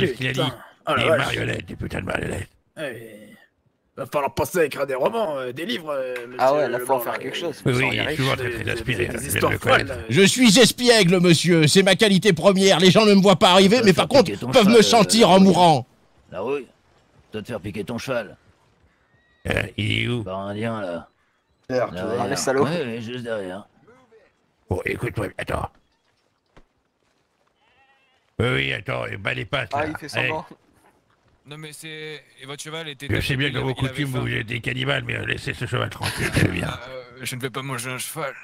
C'est ce qu'il a dit. Oh Des marionnettes, des putains de marionnettes. Eh, Va falloir penser à écrire des romans, euh, des livres. euh, Ah ouais, là, faut en Blanc, faire quelque chose. Oui, oui, il est arriver. toujours Des- très des- inspiré. des je euh. Je suis espiègle, monsieur. C'est ma qualité première. Les gens ne me voient pas arriver, mais par contre, peuvent me sentir en mourant. La rouille Dois te faire piquer ton cheval. Euh, il est où? Par un indien, là. Derrière. vois. les salauds. Ouais, ouais, juste derrière. Bon, écoute-moi, attends. Oui, oui, attends, et bas les pattes. Ah, là. il fait Allez, semblant. Non mais c'est... Et votre cheval était... Je sais bien que vos coutumes, vous êtes des cannibales, mais euh, laissez ce cheval tranquille, c'est bien. Ah, euh, je ne vais pas manger un cheval.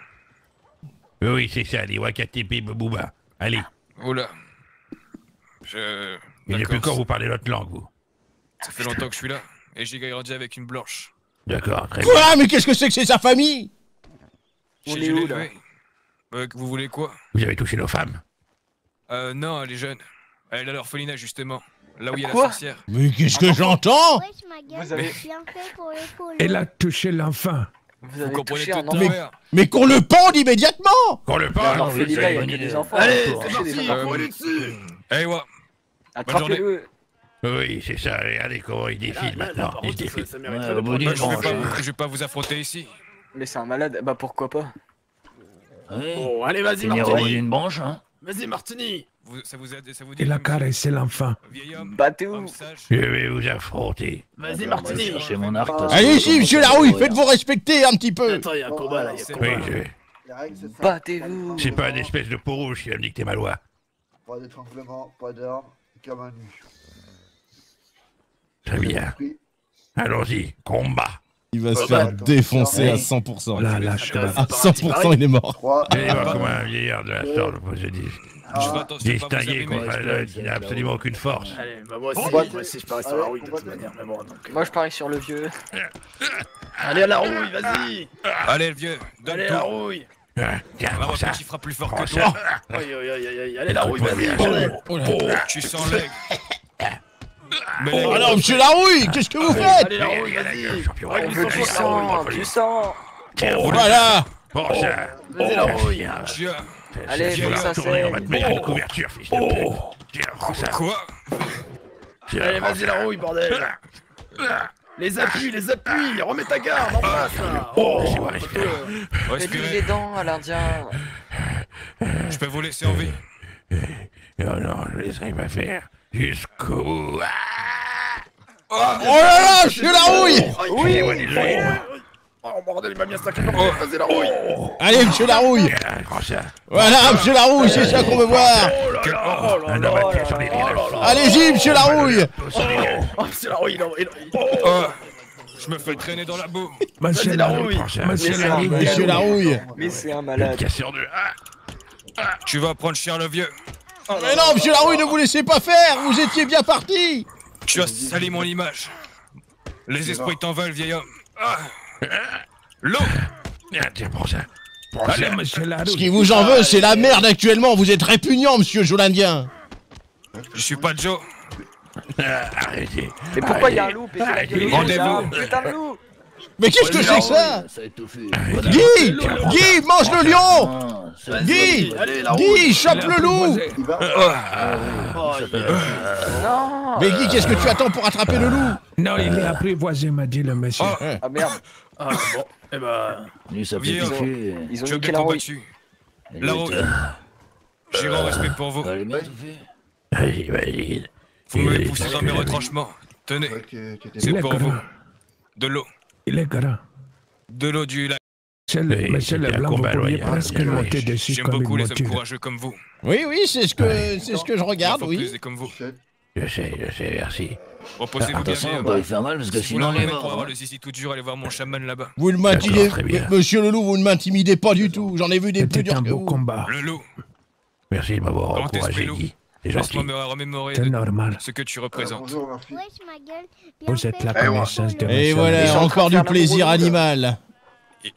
Oui, oui, c'est ça, les Wakatepe Bouba. Allez, Oula. Je... il n'y a plus quand vous parlez notre langue, vous. Ça fait longtemps que je suis là. Et j'ai grandi avec une blanche. D'accord, très bien. Quoi Mais qu'est-ce que c'est que c'est sa famille? On est où, là? Euh, Vous voulez quoi? Vous avez touché nos femmes Euh, non, elle est jeune. Elle est à l'orphelinat, justement. Là où il y a Quoi la sorcière. Mais qu'est-ce que j'entends Wesh, ma gueule, Vous avez- bien fait pour les polos. Elle a touché l'enfant. Vous Vous avez comprenez touché tout un enfant. travers. Mais qu'on le pende immédiatement Qu'on le parle l'orphelinat, il y a que des enfants. Allez, Faut c'est parti, enfants. faut aller dessus. Eh ouais. Attrapez-le. Oui, c'est ça, regardez comment il défile maintenant. Il défile. Ouais, au bout du Bah, je, vais chance. pas, je vais pas vous affronter ici. Mais c'est un malade. Bah pourquoi pas Oui. Bon, allez, vas-y, Finir au bout d'une branche, hein. Vas-y, Martini. Vous, ça, vous a, ça vous dit Il a comme- caressé l'enfant. Vieil homme, Battez-vous. Je vais vous affronter. Vas-y, Martini. chercher mon arc. parce que Allez-y, monsieur Larouille, faites-vous respecter un petit peu. Attends, il y a un combat là, il y a un C'est Oui, combat. je. Battez-vous. C'est pas une espèce de peau rouge qui va me dicter ma loi. Pas d'étranglement, pas d'or, comme un nu. Très bien. Allons-y, combat. Il va se faire défoncer à oui. 100%. Là, là, Ah, cheval. À 100%, il est mort. 3, Vous allez voir comment un vieillard de la sorte dis- Je abîmer. contre un jeune qui n'a absolument aucune force. Allez, bah moi aussi, moi aussi je parie sur la rouille de toute manière. Mais bon, donc. Moi je parie sur le vieux. Allez à la rouille, vas-y. Allez, le vieux, donne Allez la rouille. Ah, Tiens, On va prends voir ça. qui fera plus fort que toi. Aïe, aïe, aïe, aïe, aïe. Allez la rouille, vas-y. Oh. Oh, tu sens l'aigle. Oh non, monsieur Larouille, qu'est-ce que vous faites Allez la rouille, Allez, allez, vas-y. On du veut sang, du la rouille. sang, du sang. Tiens, Oh, roule. Voilà Prends ça. Vas-y la rouille. Tiens, Tiens, Allez, faut que ça tourner, on va te mettre une couverture, fils de quoi Allez, vas-y ça. la rouille, bordel. Les appuis, les appuis. Remets ta garde en face là. Oh, Oh, Respirez. les dents à l'Indien. Je peux vous laisser en vie. Non, non, je laisserai pas faire. Jusqu'au bout. Ah Oh là là, monsieur Larouille Oui, désolé. Oh bordel, il m'a mis un. Vas-y la rouille. Allez, monsieur prends ça. Voilà, monsieur Larouille, c'est ça qu'on veut voir Oh oh oh oh. Allez-y, monsieur Oh, la rouille, il a- il a- il a- Oh, je me fais traîner dans la boue. Monsieur la Larouille. rouille. Monsieur Larouille. malade. Monsieur Larouille Mais c'est un malade. deux. Ah Tu vas prendre cher le vieux. Mais non, monsieur Larouille, ne vous laissez pas faire Vous étiez bien parti Tu as sali mon image. Les esprits t'en veulent, vieil homme. Ah. L'eau Tiens, tiens, prends ça. Prends Allez, ça. monsieur Ce Larouille. qui vous en veut, c'est la merde actuellement Vous êtes répugnant, monsieur Jolindien Je suis pas Joe. Ah, Arrêtez. Mais pourquoi il y a un loup rendez-vous. loup Putain de loup Mais qu'est-ce que c'est que ça? Ça a étouffé. Guy Guy, mange le lion Ah, Guy Allez la. Guy, chope le loup va. Oh, est- Non Mais Guy, qu'est-ce que tu attends pour attraper le loup? Non, il est apprivoisé, m'a dit le monsieur. Oh, Ah merde, Ah bon, eh ben. Lui, ça étouffer. ils ont niqué la rouille. La rouille. J'ai grand respect pour vous. Vas-y. Vous me poussez dans mes retranchements. Tenez, c'est pour vous. De l'eau. Il est grand. De l'eau du lac. Oui, c'était un Leblanc, vous combat pourriez loyal, presque bien joué. monter dessus J'aime comme beaucoup une les hommes courageux comme vous. Oui, oui, c'est ce que c'est ce que je regarde, plus oui. comme vous. Je sais, je sais, merci. Reposez-vous bien, Attention, vieil on homme. va lui faire mal parce que Si sinon il est pour mort. avoir hein. le zizi tout dur, allez voir mon chaman là-bas. Vous ne m'intimidez, bien. monsieur le loup, vous ne m'intimidez pas du tout. J'en ai vu des plus C'était durs un que beau vous. combat. Le loup. Merci de m'avoir encouragé. Guy. Laisse-moi me remémorer normal. ce que tu représentes. Bonjour Murphy. Wesh, ma gueule, bien Vous êtes la pour les connaissance de. Et voilà, encore du plaisir animal.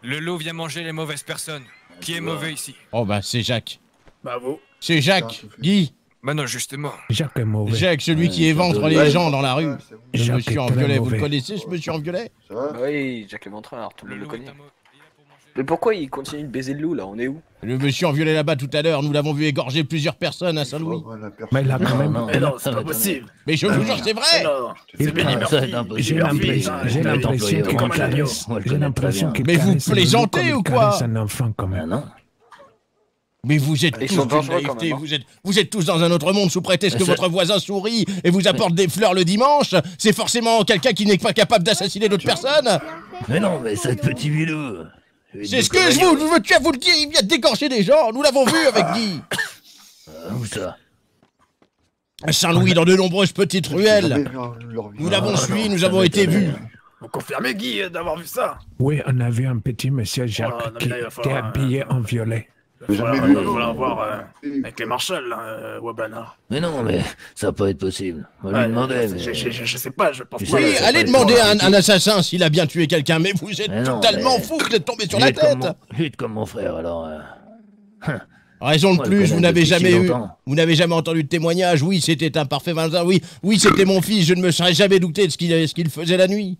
Le loup vient manger les mauvaises personnes. Qui est mauvais ici? Oh bah c'est Jacques. Bah vous. C'est Jacques. Guy. Bah non, justement. Jacques est mauvais. Jacques, celui qui éventre les Ouais, gens dans la rue. ouais, c'est bon. Ce Jacques monsieur est en violet, vous le connaissez ce monsieur en violet Ça va? Bah oui, tout le Le monde le connaît. Mais pourquoi il continue de baiser le loup là? On est où? Le monsieur en violet là-bas tout à l'heure, nous l'avons vu égorger plusieurs personnes à Saint-Louis. Mais il a quand même. Mais non, c'est pas possible. Mais je vous jure, c'est vrai c'est. J'ai l'impression j'ai l'impression qu'il caresse. J'ai l'impression. Mais vous plaisantez ou quoi? caresse un enfant quand Ah même. non Mais vous êtes Ils tous d'une naïveté, hein. vous êtes, vous êtes tous dans un autre monde sous prétexte que c'est- votre voisin sourit et vous apporte des fleurs le dimanche. C'est forcément quelqu'un qui n'est pas capable d'assassiner d'autres personnes. Mais non, mais cette petit vilou C'est ce que je vous, je tiens à vous le dire, il vient de dégorger des gens, nous l'avons vu avec Guy. Où ça? À Saint-Louis, dans de nombreuses petites J'ai ruelles. Nous l'avons Ah, suivi, nous avons été vus. Vous confirmez, Guy, d'avoir vu ça Oui, on a vu un petit monsieur Jacques Oh, qui était habillé en violet. J'ai Il va jamais falloir- vu. il va falloir voir euh, avec les marshals, là, euh, Wabana. Mais non, mais ça va pas être possible. On va Ouais, lui demander, je, mais... je, je, je sais pas, je pense pas. Oui, allez demander à un, assassin s'il a bien tué quelqu'un, mais vous êtes Mais non, totalement mais- fou, vous êtes tombé sur la tête. Lutte comme mon frère, alors... euh, Raison de plus, vous n'avez jamais eu, vous n'avez jamais entendu de témoignage. Oui, c'était un parfait Valentin. Oui, oui, c'était mon fils. Je ne me serais jamais douté de ce qu'il faisait la nuit.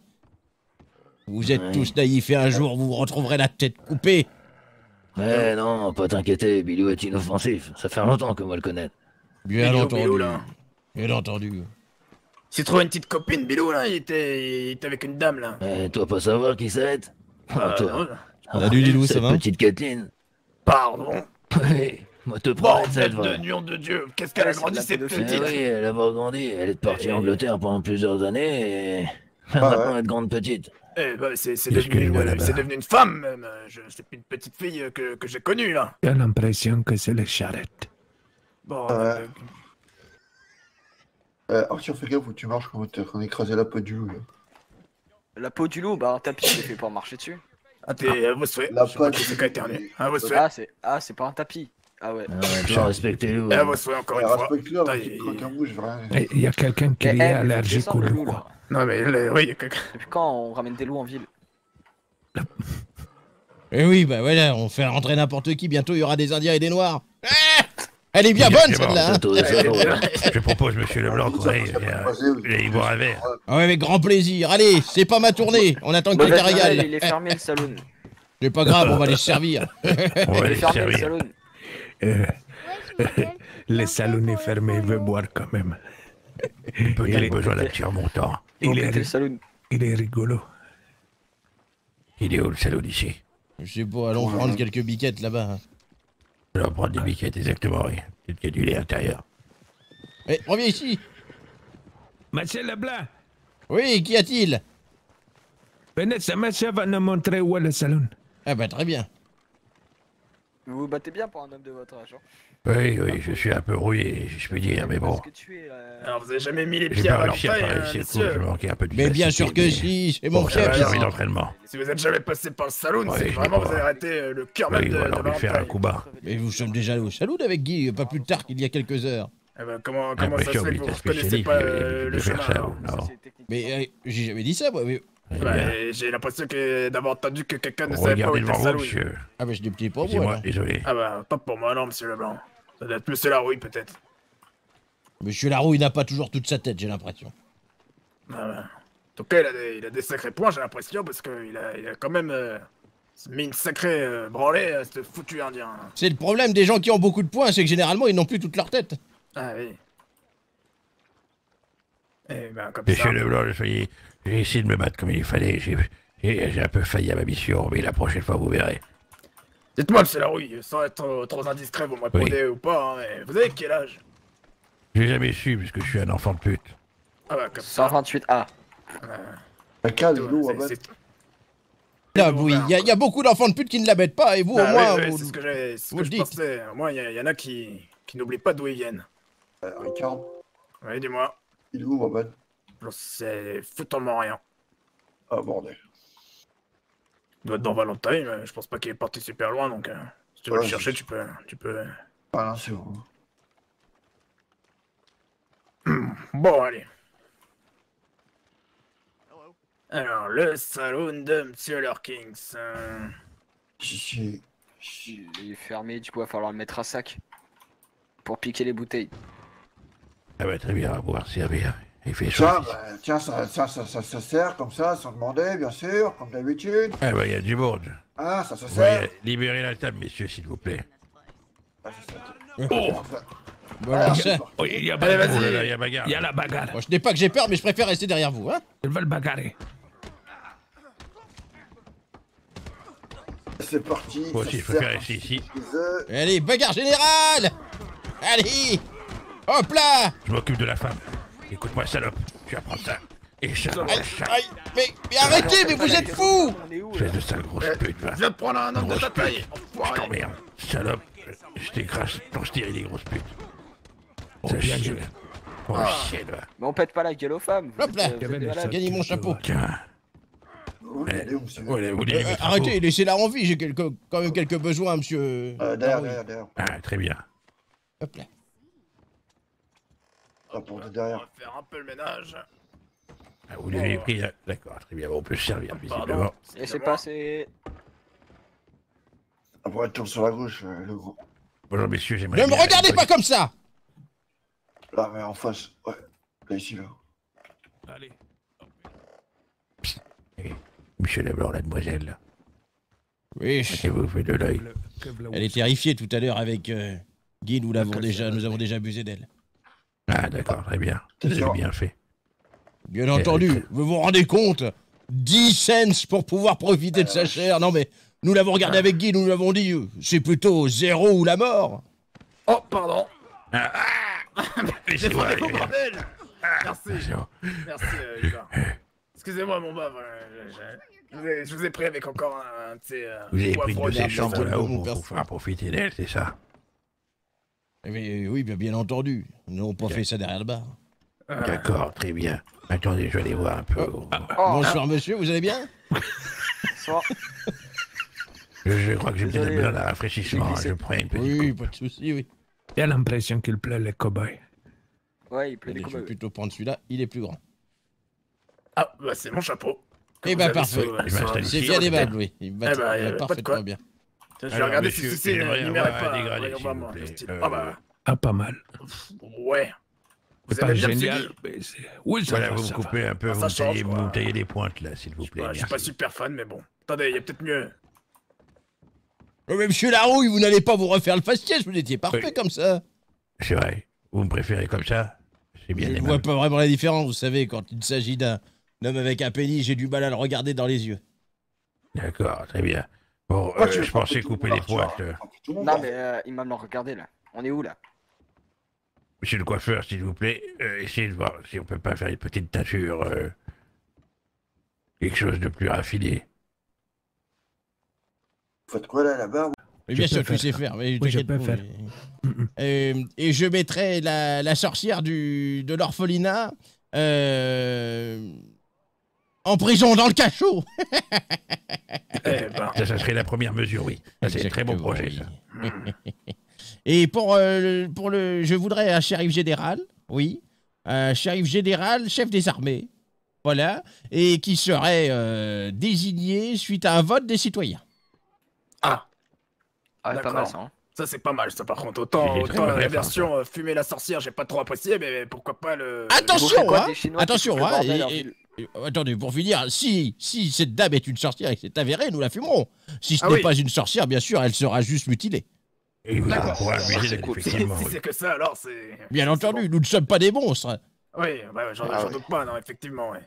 Vous êtes Ouais. tous naïfs et un jour vous vous retrouverez la tête coupée. Ouais, non, pas t'inquiéter, Bilou est inoffensif. Ça fait longtemps que moi le connais. Bien Bilou, entendu. Bilou, là. Bien entendu. Il s'est trouvé une petite copine, Bilou, là, il était, il était avec une dame, là. Mais toi, pas savoir qui c'est Ah, Euh, toi. Ah, Salut, Lilou, ça cette va petite Kathleen. Pardon. Oui, moi te prends Bordel cette de de Dieu, qu'est-ce qu'elle a c'est grandi, cette pédophilie. Eh petite oui, elle a pas grandi. Elle est partie en Et- Angleterre pendant plusieurs années et... Ah Maintenant, ouais. elle est grande petite. Eh ben, c'est devenu, devenu une femme, même. euh, Je, c'est plus une petite fille euh, que, que j'ai connue, là. J'ai l'impression que c'est les charrettes. Bon, Ouais. euh, Euh, Arthur, fais gaffe où tu marches quand t'es en train d'écraser la peau du loup. là. La peau du loup, bah un tapis c'est fait pour marcher dessus. ah, t'es, à vos souhaits. La Je sais pas patte qui c'est qui a éternué. À vos souhaits. Ah c'est ah c'est pas un tapis. Ah ouais. Ah, respectez-le. À vos souhaits, encore Ouais, une fois. Respecte-le avant Putain, qu'il il- y a quelqu'un qui Eh, est eh, allergique au loup. là. Non, mais oui, il y a quelqu'un. Depuis quand on ramène des loups en ville? Eh oui, bah voilà, on fait rentrer n'importe qui. Bientôt, il y aura des Indiens et des Noirs. Ah Elle est bien bonne celle-là. hein. Je propose, monsieur Leblanc, qu'on aille euh, y boire un verre. Ah ouais, avec grand plaisir. Allez, c'est pas ma tournée. On attend que quelqu'un régale. Il est Eh, fermé le salon. C'est pas grave, on va les servir. On va les fermé le salon. Euh, le salon est fermé, il veut boire quand même. Il Peut-être est, besoin d'un petit remontant. il est, le salon. il est rigolo. Il est où le salaud d'ici? Je sais pas, allons prendre quelques biquettes là-bas. hein. On va prendre des biquettes, exactement, oui. Peut-être qu'il y a du lait à l'intérieur. Eh, reviens ici. Monsieur Leblanc, Oui, qu'y a-t-il? Venez, ce monsieur va nous montrer où est le salon. Ah bah très bien. Vous vous battez bien pour un homme de votre âge. Hein. Oui, oui, je suis un peu rouillé, je peux dire, mais bon. Es euh, Alors, vous avez jamais mis les pieds à pas réussi à l'entrée, parler hein, monsieur je manquais un peu de Mais bien sûr que mais- si, c'est mon chef. j'ai alors. d'entraînement. Si vous êtes jamais passé par le salon, Ouais, c'est vraiment vous avez arrêté euh, le cœur Oui, même de, voilà, de faire un coup bas. Mais nous sommes déjà allés au salut avec Guy, pas plus tard qu'il y a quelques heures. Eh ben, comment comment ça se fait que vous ne connaissez pas euh, le chemin alors. Mais euh, j'ai jamais dit ça, moi. mais- Ouais, J'ai l'impression que d'avoir entendu que quelqu'un ne savait pas où était monsieur. Ah bah je dis petit pour moi. Désolé. Ah bah, pas pour moi, non, monsieur Leblanc. Ça doit être monsieur Larouille, peut-être. Monsieur Larouille n'a pas toujours toute sa tête, j'ai l'impression. Ah bah. En tout cas, il a des, il a des sacrés points, j'ai l'impression, parce qu'il a, il a quand même euh, mis une sacrée euh, branlée à ce foutu indien. C'est le problème des gens qui ont beaucoup de points, c'est que généralement ils n'ont plus toute leur tête. Ah oui. Eh ben, comme Monsieur ça. Leblanc, je suis- j'ai essayé de me battre comme il fallait. J'ai un peu failli à ma mission, mais la prochaine fois, vous verrez. Dites-moi, monsieur Larouille, sans être trop, indiscret, vous me répondez ou pas, hein, mais vous avez quel âge? J'ai jamais su, puisque je suis un enfant de pute. Ah bah, comme ça. 128A. La cale, c'est- l'eau, c'est- Aban. c'est- Là, ben. il y, a- il y a beaucoup d'enfants de pute qui ne la mettent pas, et vous, au Ah, moins, oui, oui, vous- c'est ce que, c'est ce vous je dites. pensais. Au moins, il y, y en a qui, qui n'oublient pas d'où ils viennent. Euh, Ricard, Oui, dis-moi. il est où, Aban J'en sais foutement rien. Ah, bordel. Il doit être dans Valentine, mais je pense pas qu'il est parti super loin, donc euh, si tu veux Ouais, le chercher, c'est- tu peux, tu peux. Ah, non, c'est bon. Bon, allez. Alors, le salon de Monsieur Lurkins. euh. Il est fermé, du coup, va falloir le mettre à sac. Pour piquer les bouteilles. Ah bah très bien, on va pouvoir servir. Il fait ici. bah, tiens ça, ça, ça, ça, ça sert comme ça, sans demander, bien sûr, comme d'habitude. Ah bah, il y a du monde. Hein, ça se Ouais, sert. libérez la table, messieurs, s'il vous plaît. Ah, ça. Oh Bon, alors, ça- Oh, il y a Allez, bagarre. Il y a bagarre. Il y a la bagarre. bon, je n'ai pas que j'ai peur, mais je préfère rester derrière vous, hein Ils veulent bagarrer. C'est parti. Moi ça aussi, je préfère rester ici. Allez, bagarre générale Allez Hop là Je m'occupe de la femme. Écoute-moi, salope. Tu vas prendre ça. Et ça, Aïe, ça. aïe, mais, mais arrêtez, mais vous êtes fous On est où Espèce là de sale grosse pute, va. Je viens de prendre un homme de ta taille. pute. Je t'emmerde. Salope. Je t'écrase ton stérile, grosse pute. Ça bien. Oh, chier, va. Mais on pète pas la gueule aux femmes. vous Hop là. euh, il malades. Gagnez mon chapeau. Tiens. Eh, Euh, euh, arrêtez, laissez-la en vie, j'ai quand même quelques besoins, monsieur. Euh, Ah derrière, derrière. Ah, très bien. Hop là. Rapportez On derrière. va faire un peu le ménage. Ah, vous l'avez pris, D'accord, très bien. On peut se servir, visiblement. Laissez passer. Après, tourne sur la gauche, euh, le gros. Bonjour, messieurs, j'aimerais Ne me regardez pas comme ça Là, mais en face. Ouais. Là, ici, là. Allez. Monsieur Leblanc, la demoiselle, là. Oui, Et vous faites de l'œil. Elle est terrifiée tout à l'heure avec euh, Guy, nous l'avons déjà, nous avons déjà abusé d'elle. Ah, d'accord, très bien. Avez bien fait. Bien entendu, vous vous rendez compte 10 cents pour pouvoir profiter de sa chair. Non mais, nous l'avons regardé avec Guy, nous l'avons dit, euh, c'est plutôt zéro ou la mort. Oh, pardon. Ah, ah Laissez-moi Défendez vos aller. brebelles. Merci. Merci, euh, Hubert. Excusez-moi, mon voilà, je, vous ai, pris avec encore un, un euh, Vous avez pris de ces d'herbe chambres de là-haut mon pour, pour faire profiter d'elle, c'est ça? Oui, bien, bien entendu, nous n'avons pas fait ça derrière le bar. Ah. D'accord, très bien. Attendez, je vais aller voir un peu. Oh, Bonsoir monsieur, vous allez bien? Bonsoir. Je, je crois que j'ai peut-être besoin d'un rafraîchissement. j'ai. Je prends une petite Oui, coupe. pas de souci, oui. Il y a l'impression qu'il pleut les cobayes. Ouais, il pleut Allez, des je vais plutôt prendre celui-là, il est plus grand. Ah, bah c'est mon chapeau. Eh avez parfait. C'est bien on aimable, oui. Il va Eh ben, il va pas de parfaitement quoi. bien. Je vais Alors, regarder monsieur, si c'est un pas. dégradé, voyons voir, style. Euh, Ah bah, Ah, pas mal. ouais. Vous C'est pas bien génial. mais Oui, ça Voilà, va, vous va. coupez un peu, Ah, vous taillez, vous taillez les pointes là, s'il vous plaît. Je suis pas super fan, mais bon. Attendez, il y a peut-être mieux. Oh, mais monsieur Larouille, vous n'allez pas vous refaire le fastiès, vous étiez parfait Oui. comme ça. C'est vrai. Vous me préférez comme ça C'est bien Je ne vois pas vraiment la différence, vous savez, quand il s'agit d'un homme avec un pénis, j'ai du mal à le regarder dans les yeux. D'accord, très bien. Bon, Pourquoi euh, tu je pensais couper le les pointes. euh. Non, mais euh, il m'a regardé là. On est où là? Monsieur le coiffeur, s'il vous plaît, euh, essayez de voir si on peut pas faire une petite teinture. euh, quelque chose de plus raffiné. Vous faites quoi là, là-bas Mais Je bien sûr, tu faire sais faire. Mais Oui, je peux pas, faire. Euh, et je mettrai la, la sorcière du, de l'orphelinat euh, en prison, dans le cachot. Eh ben, Ça, ça serait la première mesure, oui. C'est un très bon projet, oui. ça. Et pour, euh, pour le. Je voudrais un shérif général, oui. Un shérif général, chef des armées. Voilà. Et qui serait euh, désigné suite à un vote des citoyens. ah, Ah, pas D'accord. mal ça. Hein. ça c'est pas mal, ça par contre. Autant, autant la bref, hein, version euh, fumer la sorcière, j'ai pas trop apprécié, mais pourquoi pas le. Attention, hein qui Attention, le hein, et- attendez, pour finir, si, si cette dame est une sorcière et que c'est avéré, nous la fumerons. Si ce Ah n'est oui. pas une sorcière, bien sûr, elle sera juste mutilée. Et vous Ça, abuser c'est cool. Si, effectivement. si c'est que ça, alors c'est. Bien entendu, nous ne sommes pas des monstres. Oui, bah, j'en Ah doute pas, non, effectivement, ouais.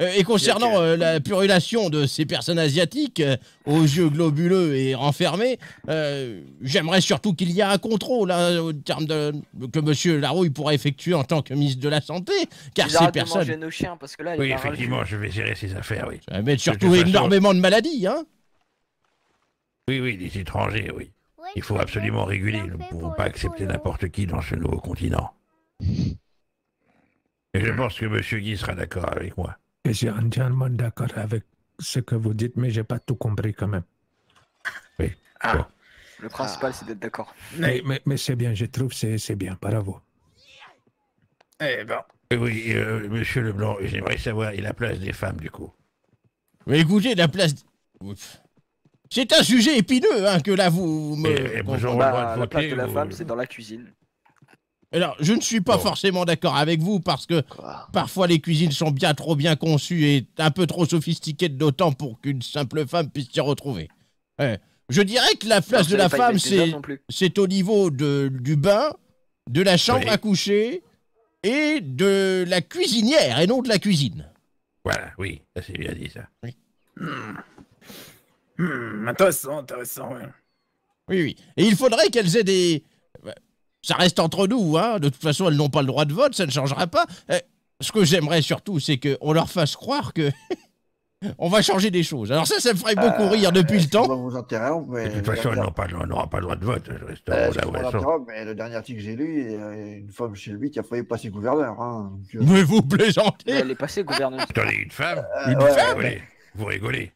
Euh, et concernant euh, la purulation de ces personnes asiatiques euh, aux yeux globuleux et renfermés, euh, j'aimerais surtout qu'il y ait un contrôle hein, au terme de, que Monsieur Larouille pourra effectuer en tant que ministre de la Santé, car Ils ces de personnes manger nos chiens parce que là, Oui, effectivement, je vais gérer ces affaires, oui. ça va De surtout façon- énormément de maladies. Hein Oui, oui, des étrangers, oui. Il faut absolument réguler. Nous ne pouvons pas accepter n'importe qui dans ce nouveau continent. Et je pense que Monsieur Guy sera d'accord avec moi. Je suis entièrement d'accord avec ce que vous dites, mais j'ai pas tout compris quand même. Ah, Le principal, c'est d'être d'accord. Mais, mais, mais c'est bien, je trouve c'est c'est bien, bravo. eh ben. Oui, oui, euh, Monsieur Leblanc, j'aimerais savoir, et la place des femmes, du coup Mais écoutez, la place... C'est un sujet épineux hein, que là vous me... Et- et bon, bon, a le droit Bah, la place de la ou- femme, c'est dans la cuisine. Alors, je ne suis pas Bon. forcément d'accord avec vous parce que Quoi parfois les cuisines sont bien trop bien conçues et un peu trop sophistiquées d'autant pour qu'une simple femme puisse s'y retrouver. Je dirais que la place de la femme, c'est au niveau de, du bain, de la chambre Oui. à coucher et de la cuisinière et non de la cuisine. Voilà, oui, ça c'est bien dit ça. Hmm, intéressant, intéressant, ouais. Oui, oui. Et il faudrait qu'elles aient des... Ça reste entre nous, hein. De toute façon, elles n'ont pas le droit de vote, ça ne changera pas. Euh, ce que j'aimerais surtout, c'est qu'on leur fasse croire que... On va changer des choses. Alors ça, ça me ferait beaucoup rire depuis le temps. On va vous interrompre, mais. De toute façon, elles n'ont pas- elles n'auront pas le droit de vote. elles resteront Euh, d'interrompre, mais le dernier article que j'ai lu, il y a une femme chez lui qui a failli passer gouverneur. Hein, donc, euh, Mais vous plaisantez Elle est passée gouverneuse. Attendez, une femme euh, Une ouais, Vous ouais, rigolez Vous rigolez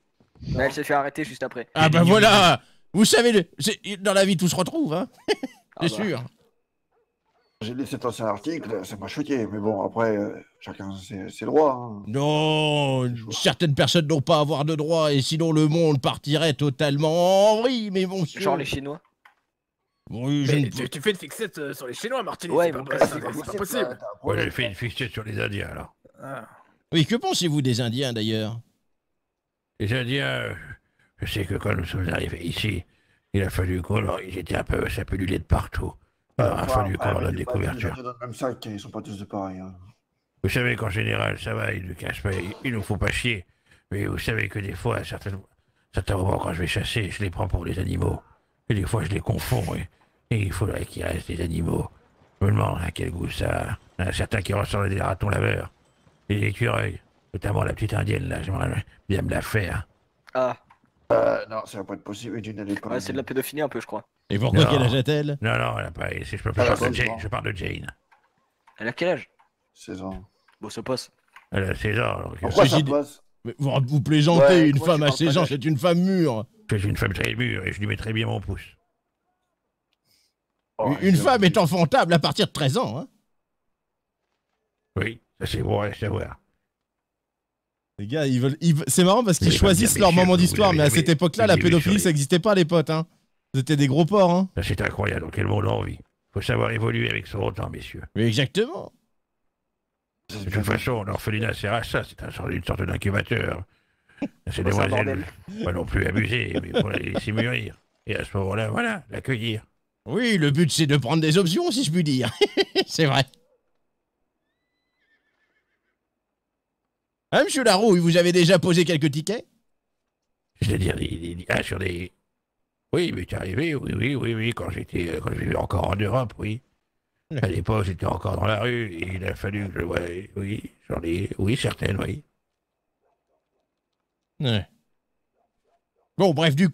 Mais elle s'est fait arrêter juste après. Ah bah Ignoble. voilà Vous savez, le- dans la vie, tout se retrouve, hein Ah C'est bah. sûr. J'ai lu cet ancien article, ça m'a choqué. Mais bon, après, euh, chacun ses, ses droits. Hein. Non, certaines personnes n'ont pas à avoir de droit et sinon le monde partirait totalement en vrille, mais bon. Genre les Chinois. Oui, je Mais ne- tu, tu fais une fixette euh, sur les Chinois, Martini, Ouais, c'est pas, possible. pas- Ouais, problème, j'ai fait une fichette sur les Indiens alors. Ah. Oui, que pensez-vous des Indiens d'ailleurs? Les Indiens, je sais que quand nous sommes arrivés ici, il a fallu qu'on leur... Ils étaient un peu sapululés de partout. Il aura Enfin, fallu qu'on leur donne des couvertures. dans le même sac, ils sont pas tous de pareil. Hein. Vous savez qu'en général, ça va, ils ne cassent pas, ils, ils nous font pas chier. Mais vous savez que des fois, à certains, certains moments, quand je vais chasser, je les prends pour des animaux. Et des fois, je les confonds. Et, et il faudrait qu'il reste des animaux. Je me demande à quel goût ça a. Il y en a certains qui ressemblent à des ratons laveurs. Et des écureuils. Notamment la petite indienne, là, j'aimerais bien me la faire. Ah, Euh, non, ça va pas être possible. D'une année ouais, c'est de la pédophilie un peu, je crois. Et pourquoi Non. quel âge a-t-elle Non, non, elle a pas. Si je peux pas Ah, parler de d'accord, Jane, je parle de Jane. Elle a quel âge? 16 ans. Bon, ça passe. Elle a 16 ans. donc, euh, Pourquoi ça Ceci dit- passe? Mais vous, vous plaisantez, Ouais, une moi, femme je à parle 16 pas ans, d'âge. c'est une femme mûre. je suis une femme très mûre et je lui mettrai bien mon pouce. Oh, une je- femme est enfantable à partir de 13 ans. Hein. Oui, ça c'est bon à savoir. Les gars, ils veulent, ils c'est marrant parce qu'ils choisissent bien, leur moment vous d'histoire, l'avez mais à cette époque-là, la pédophilie, ça n'existait pas, les potes. Hein. Vous étiez des gros porcs. Hein. C'est incroyable dans quel monde on vit? Faut savoir évoluer avec son temps, messieurs. Mais exactement. De toute façon, l'orphelinat sert à ça. C'est un une sorte d'incubateur. Ces Oh, c'est un demoiselles, bordel. pas non plus abuser, mais pour les laisser mûrir. Et à ce moment-là, voilà, l'accueillir. Oui, le but c'est de prendre des options, si je puis dire. c'est vrai. Hein, monsieur Larouille, vous avez déjà posé quelques tickets? C'est-à-dire, des- des- des- ah, sur des. Oui, mais t'es arrivé, oui, oui, oui, oui, quand j'étais, euh, encore en Europe, oui. À l'époque, j'étais encore dans la rue, et il a fallu que je voie, oui, j'en ai, oui, certaines, oui. Ouais. Bon, bref, du